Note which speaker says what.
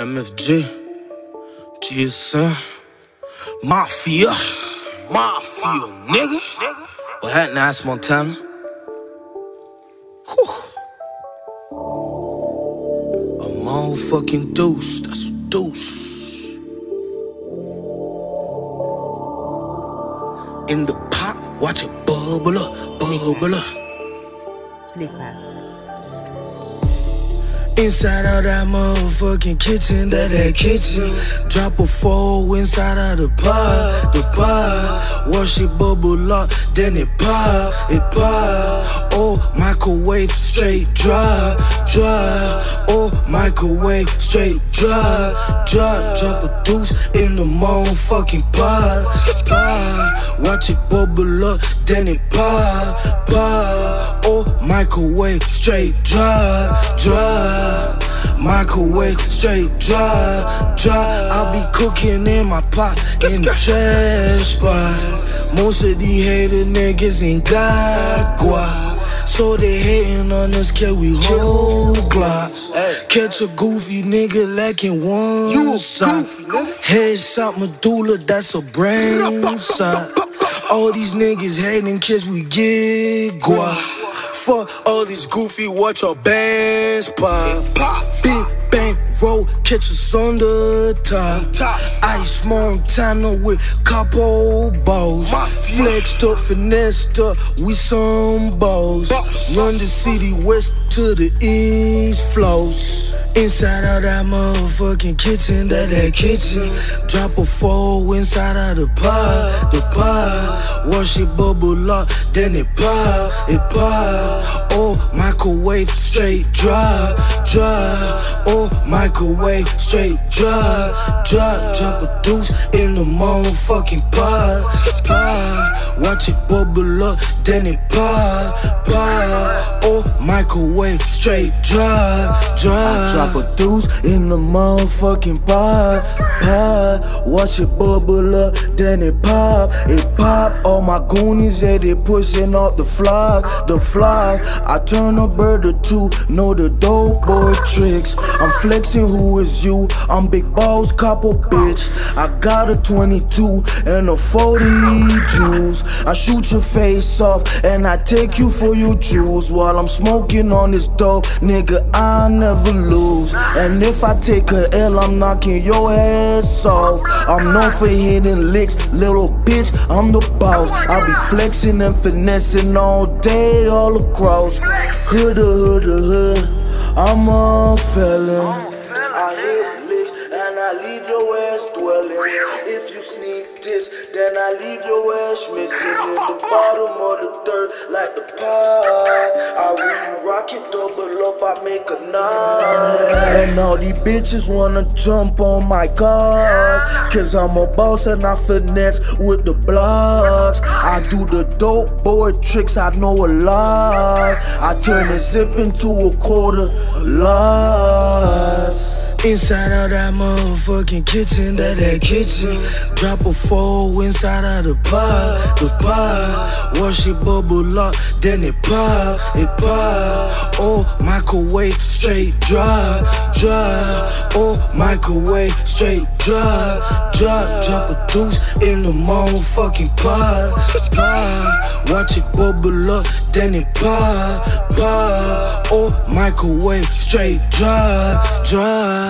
Speaker 1: MFG, GSM, Mafia, Mafia, nigga. What happened, Ass Montana? Whew. A motherfucking deuce, that's a deuce. In the pot, watch it bubble up, bubble up.
Speaker 2: Back.
Speaker 1: Inside of that motherfucking kitchen, that that kitchen. Drop a four inside of the pot, the pot. Wash it bubble up, then it pop, it pop. Oh, microwave straight drop, drop. Oh, microwave straight drop, drop. Drop a deuce in the motherfucking pot, pot. Watch it bubble up, then it pop, pop. Oh, microwave straight drop, drop. Microwave straight dry, dry. I be cooking in my pot in the trash spot. Most of these hater niggas ain't got guap. So they hating on us, can we hold glocks? Catch a goofy nigga lacking one
Speaker 3: You a
Speaker 1: sock.
Speaker 3: goofy nigga.
Speaker 1: Headshot medulla, that's a brain shot. All these niggas hating cause we get guap. Fuck all these goofy, watch your bands pop.
Speaker 3: Pop.
Speaker 1: Big bang roll, catch us on the top. Ice Montana with couple balls. Flexed up, finessed up, we some balls. Run the city west to the east flows. Inside of that motherfucking kitchen, that that kitchen. Drop a four inside of the pot, the pot. Wash it bubble up, then it pop, it pop. Oh, microwave straight drop, drop. Oh, microwave straight drop, drop. Drop a deuce in the motherfucking pot, pot. Watch it bubble up, then it pop, pop. Oh, microwave straight drop, drop. Drop a deuce in the motherfucking pot, pot. Watch it bubble up, then it pop, it pop. All my goonies, yeah, they pushing off the fly, the fly. I turn a bird or two, know the dope boy tricks. I'm flexing, who is you? I'm big balls, couple bitch. I got a 22 and a 40 jewels. I shoot your face off and I take you for your jewels while I'm smoking on this dope, nigga. I never lose. And if I take a L, I'm knocking your ass off. I'm known for hitting licks, little bitch. I'm the boss. I be flexing and finessing all day, all across. Hood hood hood. I'm a felon. I hit licks and I leave your ass dwelling. If you sneak this, then I leave your ass missing in the bottom of the dirt like the pie. I re-rock it, double Make a nine. And all these bitches wanna jump on my car. Cause I'm a boss and I finesse with the blocks. I do the dope boy tricks, I know a lot. I turn a zip into a quarter loss. Inside of that motherfucking kitchen, that that kitchen. Drop a four inside of the pot, the pot. Wash it bubble up, then it pop, it pop. Oh, microwave straight drop, drop. Oh, microwave straight drop, drop. Drop a deuce in the motherfucking pot, pot. Watch it bubble up, then it pop, pop. Oh, microwave straight drop, drop.